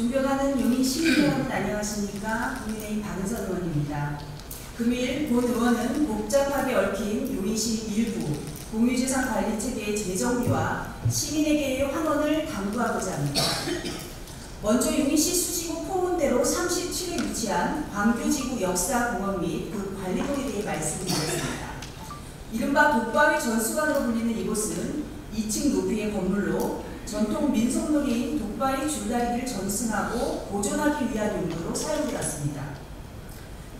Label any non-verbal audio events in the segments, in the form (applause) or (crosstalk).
존경하는 용인 여러분 안녕하십니까? 국민의힘 박은선 의원입니다. 금일 본 의원은 복잡하게 얽힌 용인시 일부 공유재산 관리 체계의 재정비와 시민에게의 환원을 당부하고자 합니다. 먼저 용인시 수지구 포문대로 37에 위치한 광교지구 역사공원 및 그 관리동에 대해 말씀드리겠습니다. 이른바 독바위 전수관으로 불리는 이곳은 2층 높이의 건물로 전통 민속놀이인 독바위 줄다리기를 전승하고 보존하기 위한 용도로 사용되었습니다.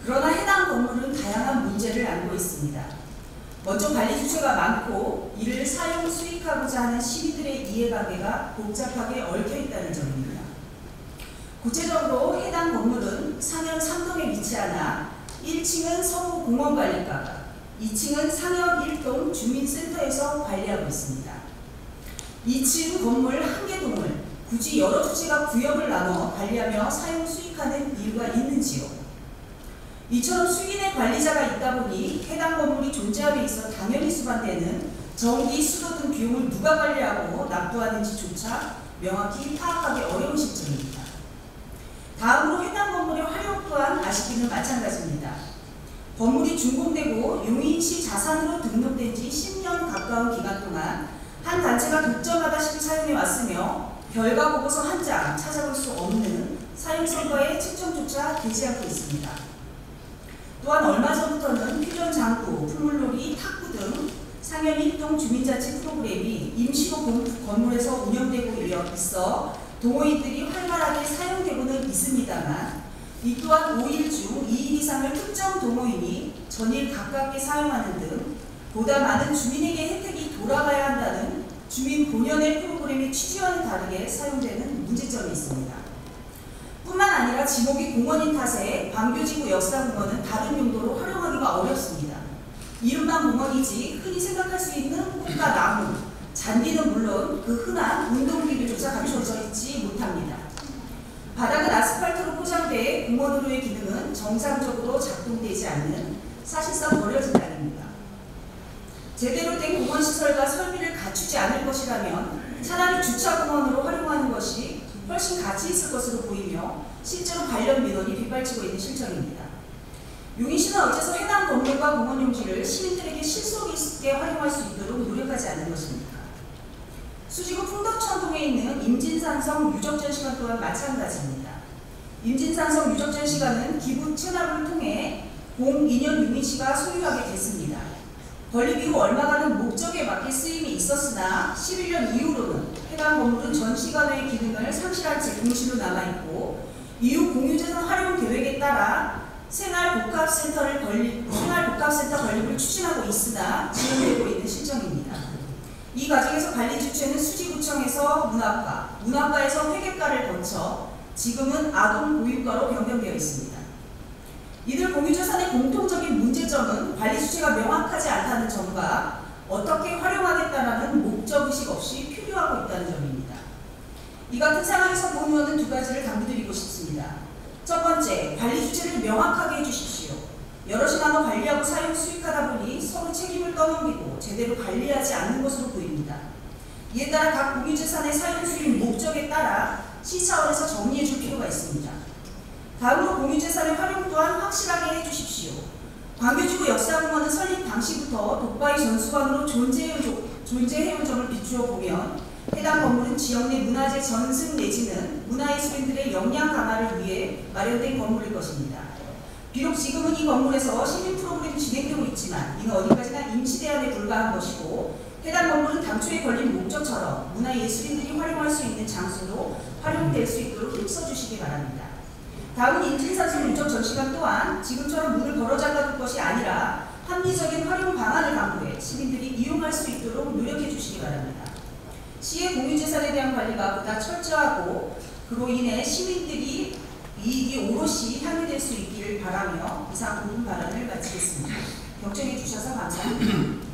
그러나 해당 건물은 다양한 문제를 안고 있습니다. 먼저 관리 주체가 많고 이를 사용 수익하고자 하는 시민들의 이해관계가 복잡하게 얽혀 있다는 점입니다. 구체적으로 해당 건물은 상현 3동에 위치하나 1층은 서부공원관리과가 2층은 상현 1동 주민센터에서 관리하고 있습니다. 2층 건물 한 개 동을 굳이 여러 주체가 구역을 나눠 관리하며 사용 수익하는 이유가 있는지요? 이처럼 수인의 관리자가 있다 보니 해당 건물이 존재함에 있어 당연히 수반되는 전기, 수도 등 비용을 누가 관리하고 납부하는지조차 명확히 파악하기 어려운 실정입니다. 다음으로 해당 건물의 활용 또한 아시기는 마찬가지입니다. 건물이 준공되고 용인시 자산으로 등록된 지 10년 가까운 기간 동안 한 단체가 독점하다시피 사용해 왔으며 결과 보고서 한 장 찾아볼 수 없는 사용 성과의 측정조차 되지 않고 있습니다. 또한 얼마 전부터는 퓨전 장구, 풀물놀이, 탁구 등 상현 1동 주민자치 프로그램이 임시로 건물에서 운영되고 있어 동호인들이 활발하게 사용되고는 있습니다만 이 또한 5일 중 2일 이상을 특정 동호인이 전일 가깝게 사용하는 등 보다 많은 주민에게 혜택이 돌아가야 한다는 주민 본연의 프로그램의 취지와는 다르게 사용되는 문제점이 있습니다. 뿐만 아니라 지목이 공원인 탓에 광교지구 역사공원은 다른 용도로 활용하기가 어렵습니다. 이름만 공원이지 흔히 생각할 수 있는 꽃과 나무, 잔디는 물론 그 흔한 운동기구조차 갖춰져 있지 못합니다. 바닥은 아스팔트로 포장돼 공원으로의 기능은 정상적으로 작동되지 않는 사실상 버려진 땅입니다. 제대로 된 공원 시설과 설비를 갖추지 않을 것이라면 차라리 주차 공원으로 활용하는 것이 훨씬 가치 있을 것으로 보이며 실제로 관련 민원이 빗발치고 있는 실정입니다. 용인시는 어째서 해당 건물과 공원 용지를 시민들에게 실속 있게 활용할 수 있도록 노력하지 않는 것입니까? 수지구 풍덕천동에 있는 임진산성 유적전 시간 또한 마찬가지입니다. 임진산성 유적전 시간은 기부 체납을 통해 02년 용인시가 소유하게 됐습니다. 건립 이후 얼마간은 목적에 맞게 쓰임이 있었으나 11년 이후로는 해당 건물은 전 시간의 기능을 상실한 채 공실로 남아있고 이후 공유재산 활용 계획에 따라 생활복합센터를 건립, 생활복합센터 건립을 추진하고 있으나 진행되고 있는 실정입니다. 이 과정에서 관리 주체는 수지구청에서 문학과, 문학과에서 회계과를 거쳐 지금은 아동 보육과로 변경되어 있습니다. 이들 공유재산의 공통적인 문제점은 관리 주체가 명확하지 않다는 점과 어떻게 활용하겠다라는 목적의식 없이 표류하고 있다는 점입니다. 이 같은 상황에서 본의원은 두 가지를 강조드리고 싶습니다. 첫 번째, 관리 주체를 명확하게 해주십시오. 여럿이 나눠 관리하고 사용 수익하다 보니 서로 책임을 떠넘기고 제대로 관리하지 않는 것으로 보입니다. 이에 따라 각 공유재산의 사용 수익 목적에 따라 시 차원에서 정리해 줄 필요가 있습니다. 다음으로 공유재산의 활용 또한 확실하게 해주십시오. 광교지구 역사공원은 설립 당시부터 독바이 전수관으로 존재해온 점을 비추어 보면 해당 건물은 지역 내 문화재 전승 내지는 문화예술인들의 역량 강화를 위해 마련된 건물일 것입니다. 비록 지금은 이 건물에서 시민 프로그램이 진행되고 있지만 이는 어디까지나 임시 대안에 불과한 것이고 해당 건물은 당초에 걸린 목적처럼 문화예술인들이 활용할 수 있는 장소로 활용될 수 있도록 힘써주시기 바랍니다. 다음은 인진사진 유적 전시관 또한 지금처럼 문을 걸어 잠가둘 것이 아니라 합리적인 활용 방안을 강구해 시민들이 이용할 수 있도록 노력해 주시기 바랍니다. 시의 공유재산에 대한 관리가 보다 철저하고 그로 인해 시민들이 이익이 오롯이 향유될 수 있기를 바라며 이상 부분 발언을 마치겠습니다. 경청해 주셔서 감사합니다. (clears throat)